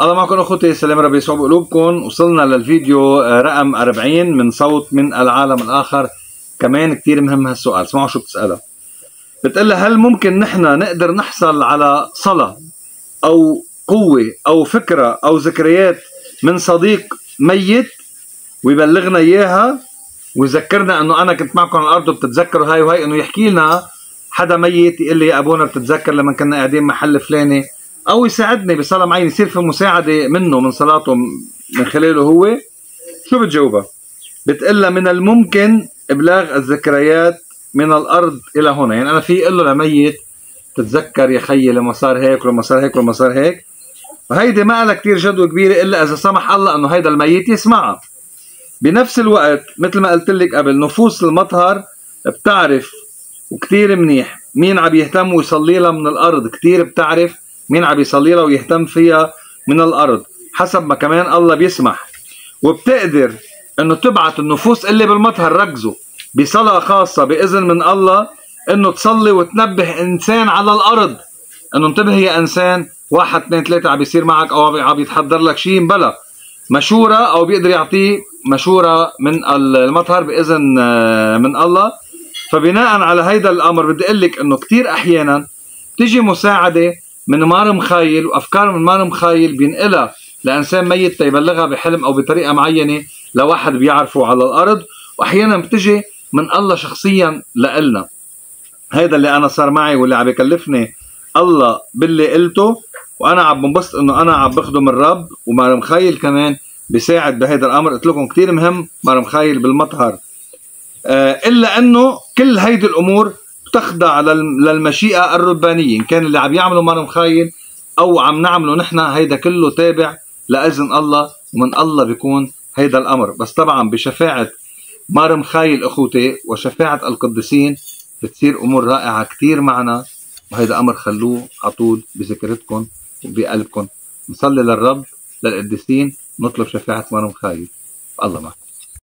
الله معكم أخوتي سلام ربي يصعب قلوبكم. وصلنا للفيديو آه، رقم 40 من صوت من العالم الآخر. كمان كتير مهم هالسؤال اسمعوا شو بتسألها بتقول هل ممكن نحن نقدر نحصل على صلاة أو قوة أو فكرة أو ذكريات من صديق ميت ويبلغنا إياها؟ ويذكرنا إنه أنا كنت معكم على الأرض وبتتذكروا هاي وهي إنه يحكي لنا حدا ميت يقول لي يا أبونا بتتذكر لما كنا قاعدين محل فلاني؟ أو يساعدني بصلاه معينه يصير في مساعدة منه من صلاته من خلاله هو. شو بتجاوبها؟ بتقلها من الممكن إبلاغ الذكريات من الأرض إلى هنا يعني أنا في أقول له لميت تتذكر يا خيي لما صار هيك ولما صار هيك ولما صار هيك. وهيدي ما لها كثير جدوى كبيرة إلا إذا سمح الله إنه هيدا الميت يسمعها. بنفس الوقت مثل ما قلت لك قبل نفوس المطهر بتعرف وكثير منيح. مين عم يهتم ويصلي لها من الأرض؟ كثير بتعرف. مين عم يصلي لها ويهتم فيها من الأرض. حسب ما كمان الله بيسمح. وبتقدر إنه تبعت النفوس اللي بالمطهر ركزوا بصلاة خاصة بإذن من الله إنه تصلي وتنبه إنسان على الأرض. إنه انتبه يا إنسان. واحد اثنين ثلاثة عم بيصير معك أو عم يتحضر لك شيء بلا. مشورة أو بيقدر يعطيه مشورة من المطهر بإذن آه، من الله. فبناء على هيدا الأمر بدي أقول لك إنه كثير أحيانا تيجي مساعدة من مار مخايل وأفكار من مار مخايل بينقلها لإنسان ميت تيبلغها بحلم أو بطريقة معينة لواحد بيعرفه على الأرض واحيانا بتجي من الله شخصيا لإلنا. هيدا اللي أنا صار معي واللي عم يكلفني الله باللي قلته وأنا عم بنبسط إنه أنا عم بخدم الرب ومار مخايل كمان بيساعد بهيدا الأمر. قلت لكم كثير مهم مار مخايل بالمطهر. آه، إلا إنه كل هيدي الأمور تخضع للمشيئة الربانية. إن كان اللي عم يعمله مر مخايل أو عم نعمله نحن هيدا كله تابع لإذن الله ومن الله بيكون هيدا الأمر. بس طبعا بشفاعة مار مخايل أخوتي وشفاعة القديسين بتصير أمور رائعة كثير معنا. وهيدا أمر خلوه على طول بذكرتكم وبقلبكم. نصلي للرب للقديسين نطلب شفاعة مار مخايل الله معك.